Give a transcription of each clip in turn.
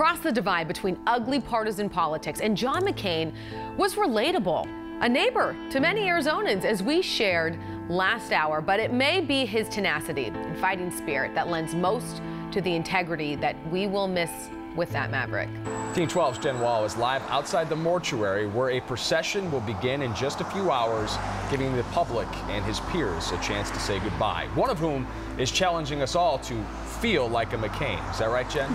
crossed the divide between ugly partisan politics, and John McCain was relatable, a neighbor to many Arizonans, as we shared last hour. But it may be his tenacity and fighting spirit that lends most to the integrity that we will miss with that Maverick. Team 12's Jen Wahl is live outside the mortuary where a procession will begin in just a few hours, giving the public and his peers a chance to say goodbye. One of whom is challenging us all to feel like a McCain. Is that right, Jen?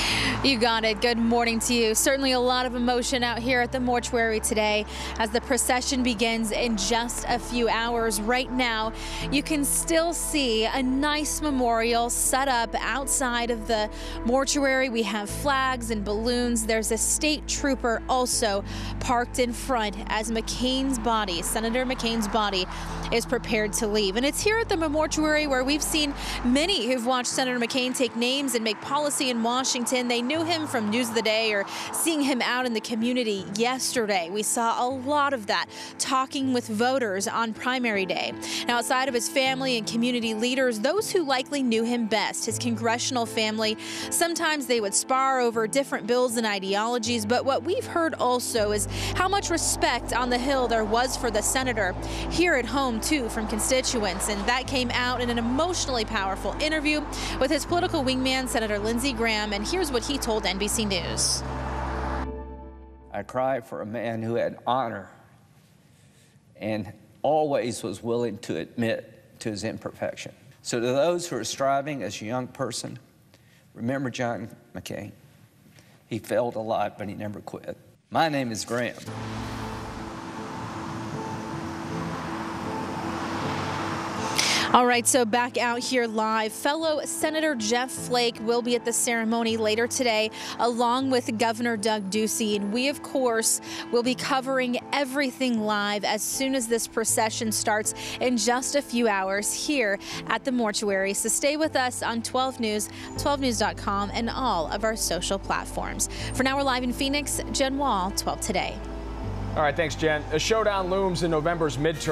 You got it. Good morning to you. Certainly a lot of emotion out here at the mortuary today as the procession begins in just a few hours. Right now, you can still see a nice memorial set up outside of the mortuary. We have flags and balloons. There's a state trooper also parked in front as McCain's body, Senator McCain's body, is prepared to leave. And it's here at the mortuary where we've seen many who've watched Senator McCain take names and make policy in Washington. And they knew him from News of the Day or seeing him out in the community yesterday. We saw a lot of that talking with voters on primary day. Now, outside of his family and community leaders, those who likely knew him best, his congressional family, sometimes they would spar over different bills and ideologies. But what we've heard also is how much respect on the Hill there was for the senator here at home, too, from constituents. And that came out in an emotionally powerful interview with his political wingman, Senator Lindsey Graham. And what he told NBC News. I cry for a man who had honor and always was willing to admit to his imperfection. So, to those who are striving as a young person, remember John McCain. He failed a lot, but he never quit. My name is Graham. All right, so back out here live, fellow Senator Jeff Flake will be at the ceremony later today, along with Governor Doug Ducey. And we, of course, will be covering everything live as soon as this procession starts in just a few hours here at the mortuary. So stay with us on 12 News, 12news.com, and all of our social platforms. For now, we're live in Phoenix. Jen Wahl, 12 Today. All right, thanks, Jen. A showdown looms in November's midterm.